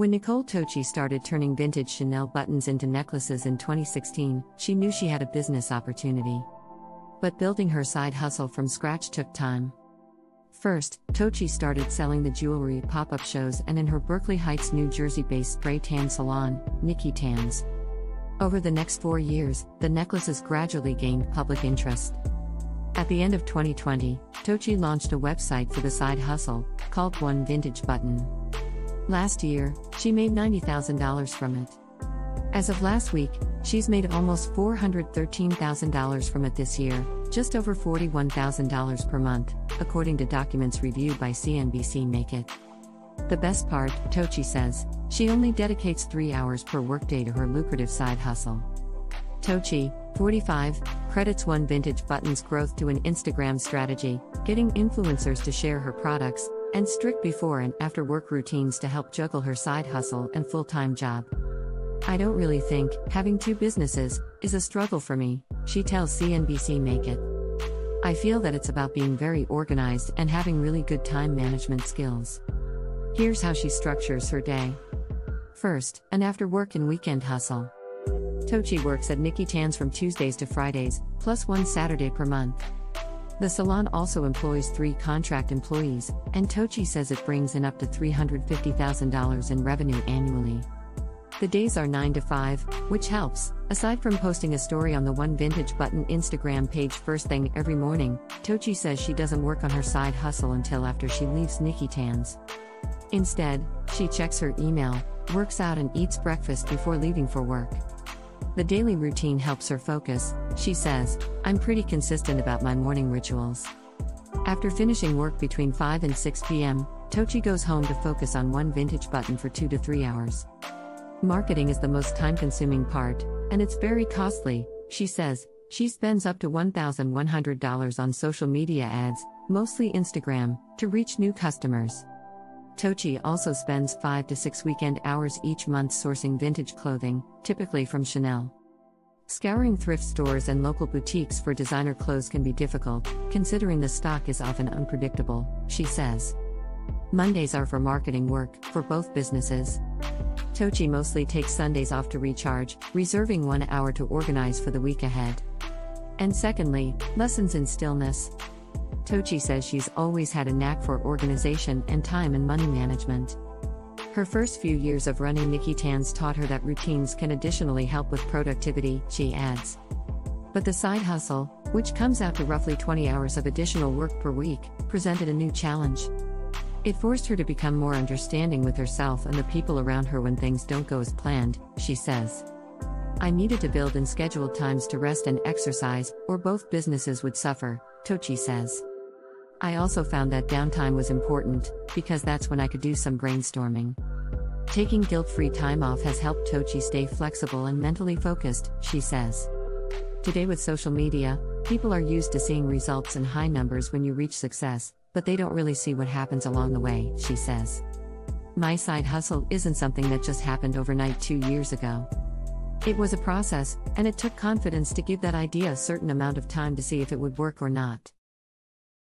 When Nicole Tocci started turning vintage Chanel buttons into necklaces in 2016, she knew she had a business opportunity. But building her side hustle from scratch took time. First, Tocci started selling the jewelry at pop up shows and in her Berkeley Heights, New Jersey based spray tan salon, Nikki Tans. Over the next four years, the necklaces gradually gained public interest. At the end of 2020, Tocci launched a website for the side hustle, called One Vintage Button. Last year, she made $90,000 from it. As of last week, she's made almost $413,000 from it this year, just over $41,000 per month, according to documents reviewed by CNBC Make It. The best part, Tocci says, she only dedicates three hours per workday to her lucrative side hustle. Tocci, 45, credits One Vintage Button's growth to an Instagram strategy, getting influencers to share her products, and strict before and after work routines to help juggle her side hustle and full time job. I don't really think having two businesses is a struggle for me, she tells CNBC Make It. I feel that it's about being very organized and having really good time management skills. Here's how she structures her day. First, an after work and weekend hustle. Tocci works at Nikki Tan's from Tuesdays to Fridays, plus one Saturday per month. The salon also employs three contract employees, and Tocci says it brings in up to $350,000 in revenue annually. The days are 9 to 5, which helps. Aside from posting a story on the One Vintage Button Instagram page first thing every morning, Tocci says she doesn't work on her side hustle until after she leaves Nikki Tan's. Instead, she checks her email, works out, and eats breakfast before leaving for work. The daily routine helps her focus, she says. I'm pretty consistent about my morning rituals. After finishing work between 5 and 6 p.m., Tocci goes home to focus on one vintage button for 2 to 3 hours. Marketing is the most time consuming part, and it's very costly, she says. She spends up to $1,100 on social media ads, mostly Instagram, to reach new customers. Tocci also spends 5 to 6 weekend hours each month sourcing vintage clothing, typically from Chanel. Scouring thrift stores and local boutiques for designer clothes can be difficult, considering the stock is often unpredictable, she says. Mondays are for marketing work, for both businesses. Tocci mostly takes Sundays off to recharge, reserving one hour to organize for the week ahead. And secondly, lessons in stillness. Tocci says she's always had a knack for organization and time and money management. Her first few years of running Nikki Tans taught her that routines can additionally help with productivity, she adds. But the side hustle, which comes to roughly 20 hours of additional work per week, presented a new challenge. It forced her to become more understanding with herself and the people around her when things don't go as planned, she says. I needed to build in scheduled times to rest and exercise, or both businesses would suffer, Tocci says. I also found that downtime was important, because that's when I could do some brainstorming. Taking guilt free time off has helped Tocci stay flexible and mentally focused, she says. Today, with social media, people are used to seeing results and high numbers when you reach success, but they don't really see what happens along the way, she says. My side hustle isn't something that just happened overnight two years ago. It was a process, and it took confidence to give that idea a certain amount of time to see if it would work or not.